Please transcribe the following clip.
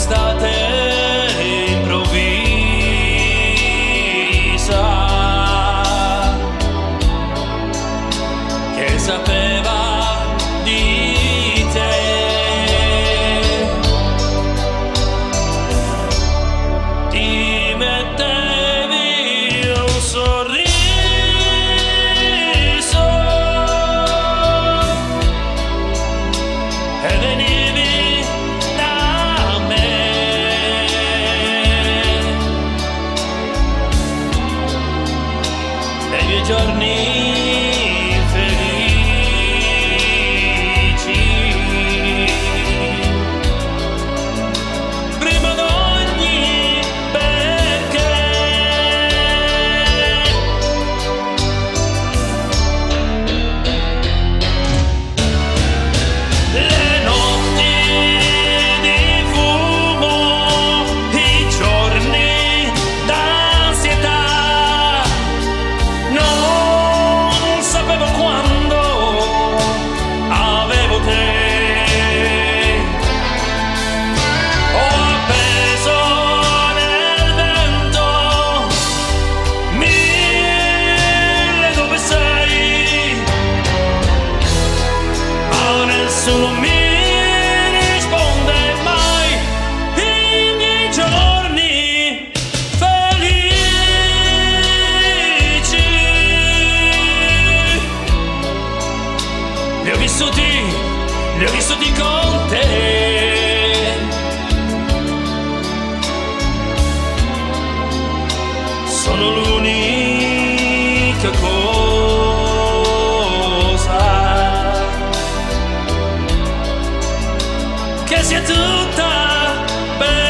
quest'estate improvvisa che sapeva di te. Ti mettevi un sorriso e venivi giorno nessuno mi risponde mai. I miei giorni felici. Li ho vissuti li ho vissuti con te. Sono l'unica che sia tutta per